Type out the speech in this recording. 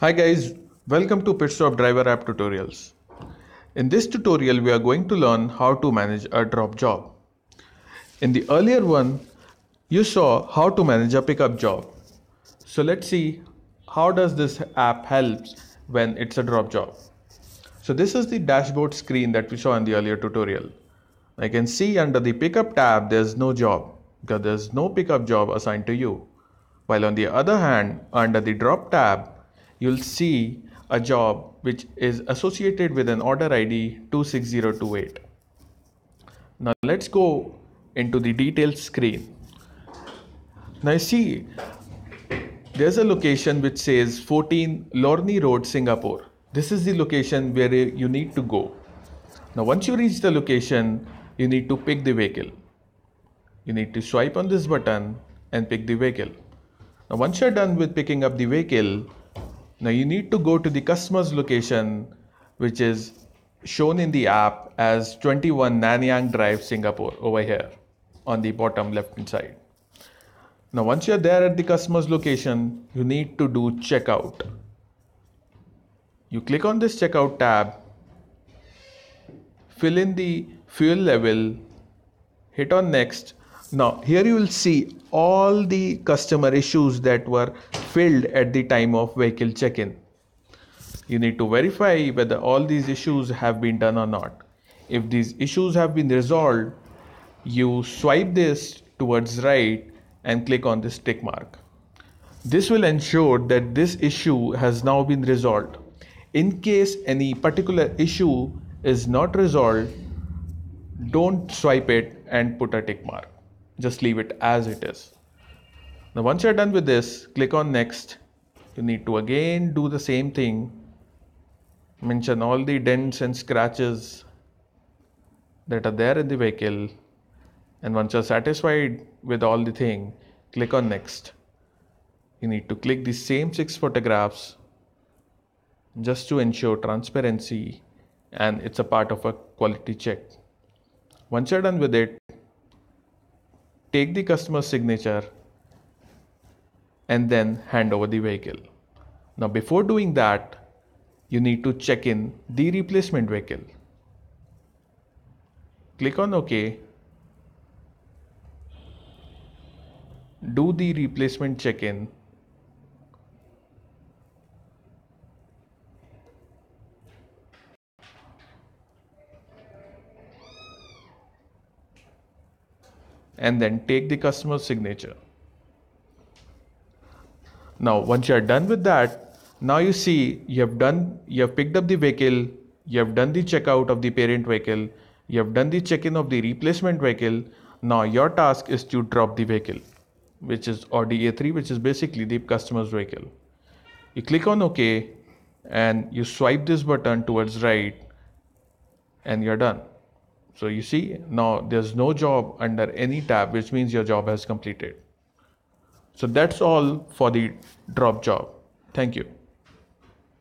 Hi guys, welcome to Pitstop Driver App Tutorials. In this tutorial, we are going to learn how to manage a drop job. In the earlier one, you saw how to manage a pickup job. So let's see how does this app helps when it's a drop job. So this is the dashboard screen that we saw in the earlier tutorial. I can see under the pickup tab, there's no job because there's no pickup job assigned to you. While on the other hand, under the drop tab, you'll see a job which is associated with an order ID 26028. Now let's go into the details screen. Now you see there's a location which says 14 Lornie Road, Singapore. This is the location where you need to go. Now once you reach the location, you need to pick the vehicle. You need to swipe on this button and pick the vehicle. Now once you're done with picking up the vehicle, now you need to go to the customer's location, which is shown in the app as 21 Nanyang Drive, Singapore, over here on the bottom left hand side. Now, once you're there at the customer's location, you need to do checkout. You click on this checkout tab, fill in the fuel level, hit on next. Now, here you will see all the customer issues that were filled at the time of vehicle check-in. You need to verify whether all these issues have been done or not. If these issues have been resolved, you swipe this towards right and click on this tick mark. This will ensure that this issue has now been resolved. In case any particular issue is not resolved, don't swipe it and put a tick mark. Just leave it as it is. Now once you're done with this, click on next. You need to again do the same thing. Mention all the dents and scratches that are there in the vehicle. And once you're satisfied with all the thing, click on next. You need to click the same six photographs just to ensure transparency and it's a part of a quality check. Once you're done with it, take the customer's signature and then hand over the vehicle. Now, before doing that, you need to check in the replacement vehicle. Click on OK. Do the replacement check in. And then take the customer's signature. Now, once you are done with that, now you see you have done, you have picked up the vehicle, you have done the checkout of the parent vehicle, you have done the check-in of the replacement vehicle. Now your task is to drop the vehicle, which is Audi A3, which is basically the customer's vehicle. You click on OK and you swipe this button towards right and you're done. So you see now there's no job under any tab, which means your job has completed. So that's all for the drop job. Thank you.